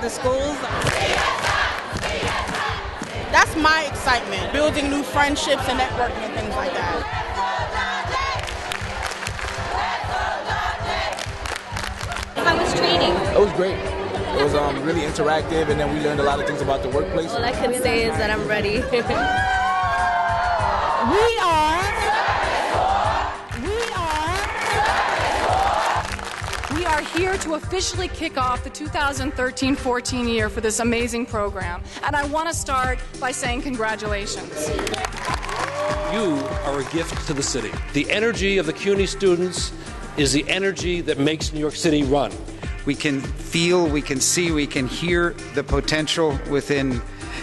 the schools. That's my excitement, building new friendships and networking and things like that. How was training? It was great. It was um, really interactive, and then we learned a lot of things about the workplace. All I can say is that I'm ready. We are. Are. We are here to officially kick off the 2013 14 year for this amazing program. And I want to start by saying congratulations. You are a gift to the city. The energy of the CUNY students is the energy that makes New York City run. We can feel, we can see, we can hear the potential within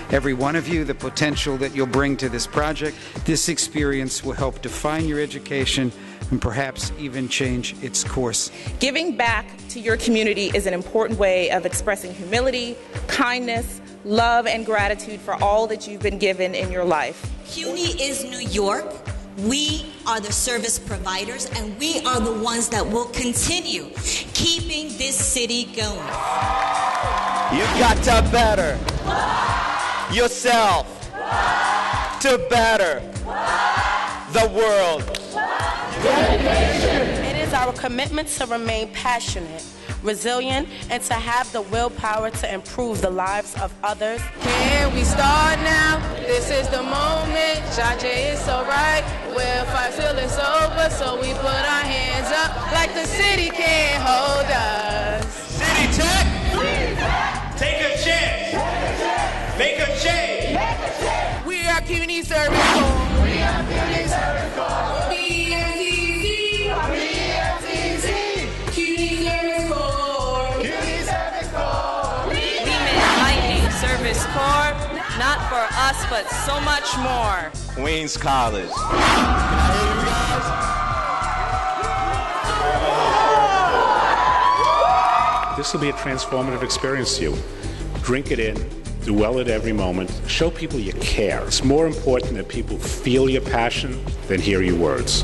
every one of you, the potential that you'll bring to this project. This experience will help define your education and perhaps even change its course. Giving back to your community is an important way of expressing humility, kindness, love, and gratitude for all that you've been given in your life. CUNY is New York. We are the service providers, and we are the ones that will continue keeping this city going. You've got to better yourself to better the world. It is our commitment to remain passionate, resilient, and to have the willpower to improve the lives of others. Can we start now? This is the moment. Jaje is so right. We'll fight till it's over. So we put our hands up like the city can't hold us. City Tech, take a chance, make a change. We are CUNY Service service corps, not for us, but so much more. Queens College. This will be a transformative experience to you. Drink it in, do well at every moment, show people you care. It's more important that people feel your passion than hear your words.